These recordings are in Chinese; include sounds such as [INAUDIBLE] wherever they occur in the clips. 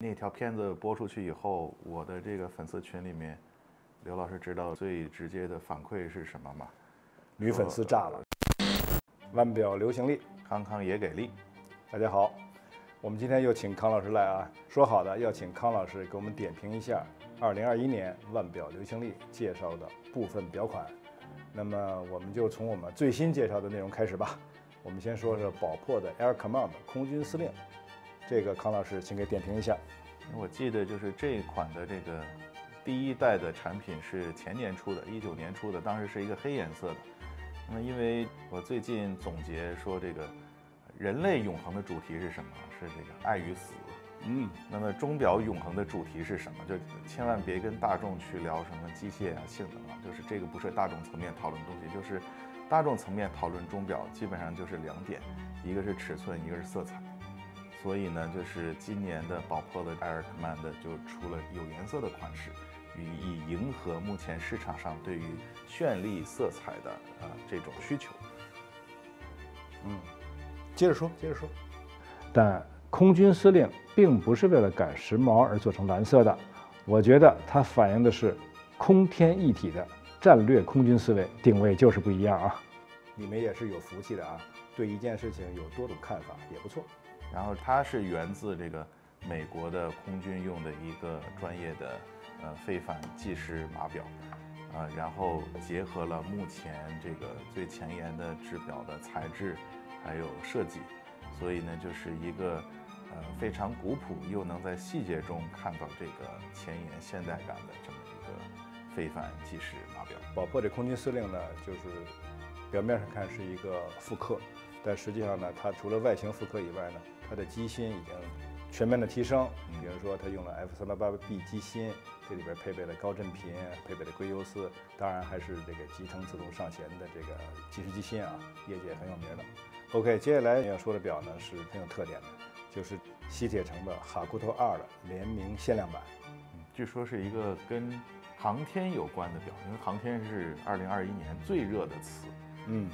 那条片子播出去以后，我的这个粉丝群里面，刘老师知道最直接的反馈是什么吗？女粉丝炸了，腕表流行力，康康也给力。大家好，我们今天又请康老师来啊，说好的要请康老师给我们点评一下2021年腕表流行力介绍的部分表款。那么我们就从我们最新介绍的内容开始吧。我们先说说宝珀的 Air Command 空军司令，这个康老师请给点评一下。我记得就是这一款的这个第一代的产品是前年出的，一九年出的，当时是一个黑颜色的。那么因为我最近总结说这个人类永恒的主题是什么？是这个爱与死。嗯，那么钟表永恒的主题是什么？就千万别跟大众去聊什么机械啊、性能啊，就是这个不是大众层面讨论的东西。就是大众层面讨论钟表，基本上就是两点，一个是尺寸，一个是色彩。所以呢，就是今年的宝珀的 Air Command 就出了有颜色的款式，以以迎合目前市场上对于绚丽色彩的呃这种需求。嗯，接着说，接着说。但空军司令并不是为了赶时髦而做成蓝色的，我觉得它反映的是空天一体的战略空军思维，定位就是不一样啊。你们也是有福气的啊，对一件事情有多种看法也不错。然后它是源自这个美国的空军用的一个专业的呃非凡计时码表，呃，然后结合了目前这个最前沿的制表的材质还有设计，所以呢就是一个呃非常古朴又能在细节中看到这个前沿现代感的这么一个非凡计时码表。宝珀这空军司令呢，就是表面上看是一个复刻，但实际上呢，它除了外形复刻以外呢。它的机芯已经全面的提升，比如说它用了 F 三八八 B 机芯，这里边配备了高振频，配备了硅优丝，当然还是这个集成自动上弦的这个计时机芯啊，业界很有名的。OK，接下来要说的表呢是很有特点的，就是西铁城的哈库托二的联名限量版，据说是一个跟航天有关的表，因为航天是二零二一年最热的词。嗯，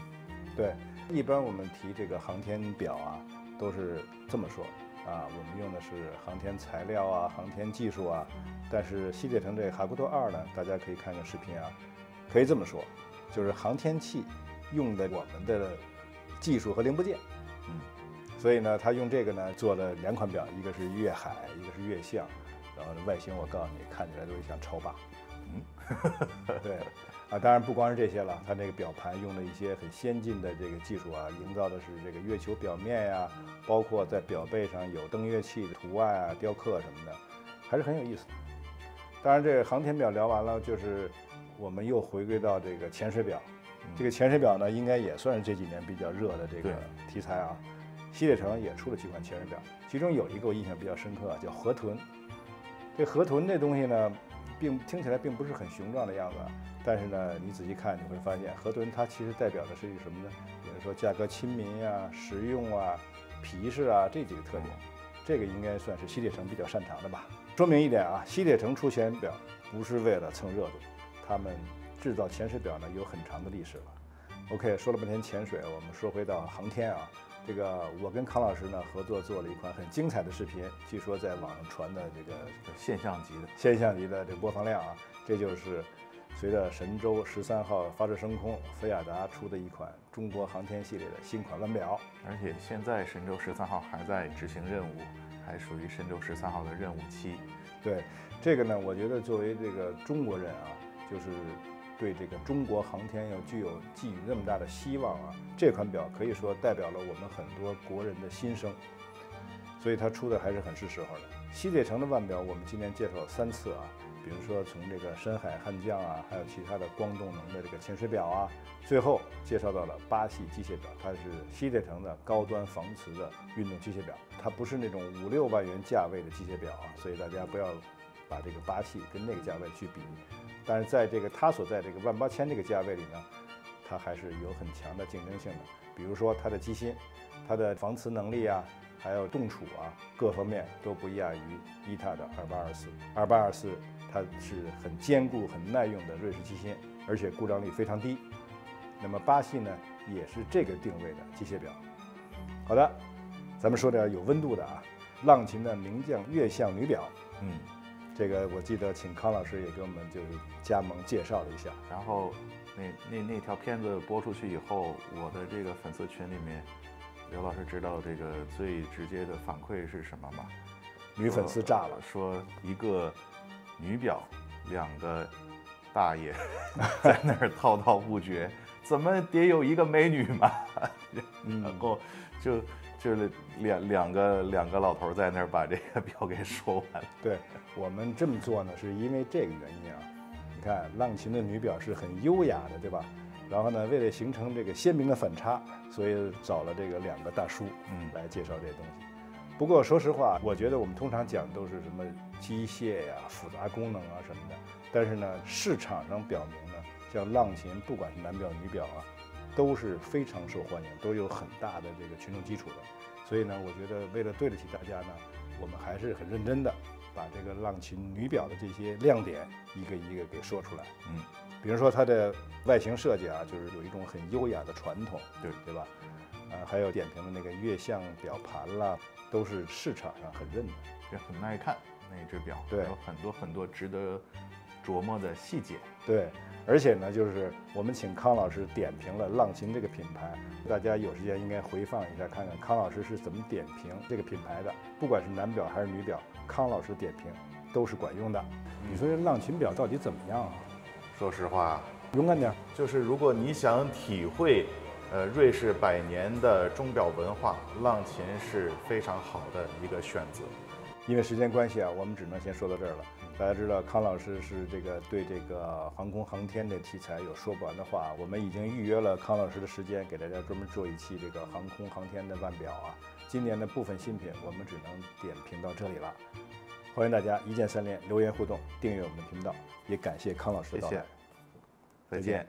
对，一般我们提这个航天表啊。都是这么说啊，我们用的是航天材料啊，航天技术啊。但是西铁城这哈库托二呢，大家可以看看视频啊，可以这么说，就是航天器用的我们的技术和零部件。嗯，所以呢，他用这个呢做了两款表，一个是粤海，一个是粤象，然后外形我告诉你，看起来都像超霸。嗯，[LAUGHS] 对。啊，当然不光是这些了，它这个表盘用了一些很先进的这个技术啊，营造的是这个月球表面呀，包括在表背上有登月器的图案啊、雕刻什么的，还是很有意思。当然，这个航天表聊完了，就是我们又回归到这个潜水表。这个潜水表呢，应该也算是这几年比较热的这个题材啊。西铁城也出了几款潜水表，其中有一个我印象比较深刻，叫河豚。这河豚这东西呢，并听起来并不是很雄壮的样子。但是呢，你仔细看，你会发现河豚它其实代表的是什么呢？比如说价格亲民呀、实用啊、皮实啊这几个特点，这个应该算是西铁城比较擅长的吧。说明一点啊，西铁城出潜水表不是为了蹭热度，他们制造潜水表呢有很长的历史了。OK，说了半天潜水，我们说回到航天啊，这个我跟康老师呢合作做了一款很精彩的视频，据说在网上传的这个现象级的现象级的这个播放量啊，这就是。随着神舟十三号发射升空，飞亚达出的一款中国航天系列的新款腕表，而且现在神舟十三号还在执行任务，还属于神舟十三号的任务期。对这个呢，我觉得作为这个中国人啊，就是对这个中国航天要具有寄予那么大的希望啊，这款表可以说代表了我们很多国人的心声，所以它出的还是很是时候的。西铁城的腕表，我们今天介绍了三次啊。比如说，从这个深海悍将啊，还有其他的光动能的这个潜水表啊，最后介绍到了八系机械表，它是西铁城的高端防磁的运动机械表，它不是那种五六万元价位的机械表啊，所以大家不要把这个八系跟那个价位去比。但是在这个它所在这个万八千这个价位里呢，它还是有很强的竞争性的。比如说它的机芯，它的防磁能力啊，还有动储啊，各方面都不亚于伊塔的二八二四，二八二四。它是很坚固、很耐用的瑞士机芯，而且故障率非常低。那么八系呢，也是这个定位的机械表。好的，咱们说点有温度的啊。浪琴的名将月相女表，嗯，这个我记得请康老师也给我们就是加盟介绍了一下。然后那那那条片子播出去以后，我的这个粉丝群里面，刘老师知道这个最直接的反馈是什么吗？女粉丝炸了，说一个女表，两个大爷 [LAUGHS] [LAUGHS] 在那儿滔滔不绝，怎么得有一个美女嘛？[LAUGHS] 然后就就是两两个两个老头在那儿把这个表给说完了。对我们这么做呢，是因为这个原因啊。你看浪琴的女表是很优雅的，对吧？然后呢，为了形成这个鲜明的反差，所以找了这个两个大叔，嗯来介绍这些东西。不过说实话，我觉得我们通常讲都是什么机械呀、复杂功能啊什么的，但是呢，市场上表明呢，像浪琴，不管是男表女表啊，都是非常受欢迎，都有很大的这个群众基础的。所以呢，我觉得为了对得起大家呢，我们还是很认真的把这个浪琴女表的这些亮点一个一个给说出来。嗯，比如说它的外形设计啊，就是有一种很优雅的传统，对对吧？呃，还有点评的那个月相表盘啦，都是市场上很认的。也很耐看那只表，对有很多很多值得琢磨的细节。对，而且呢，就是我们请康老师点评了浪琴这个品牌，大家有时间应该回放一下，看看康老师是怎么点评这个品牌的。不管是男表还是女表，康老师点评都是管用的。你说这浪琴表到底怎么样啊？说实话，勇敢点儿。就是如果你想体会，呃，瑞士百年的钟表文化，浪琴是非常好的一个选择。因为时间关系啊，我们只能先说到这儿了。大家知道，康老师是这个对这个航空航天的题材有说不完的话。我们已经预约了康老师的时间，给大家专门做一期这个航空航天的腕表啊。今年的部分新品，我们只能点评到这里了。欢迎大家一键三连，留言互动，订阅我们的频道，也感谢康老师的到来。谢谢，再见。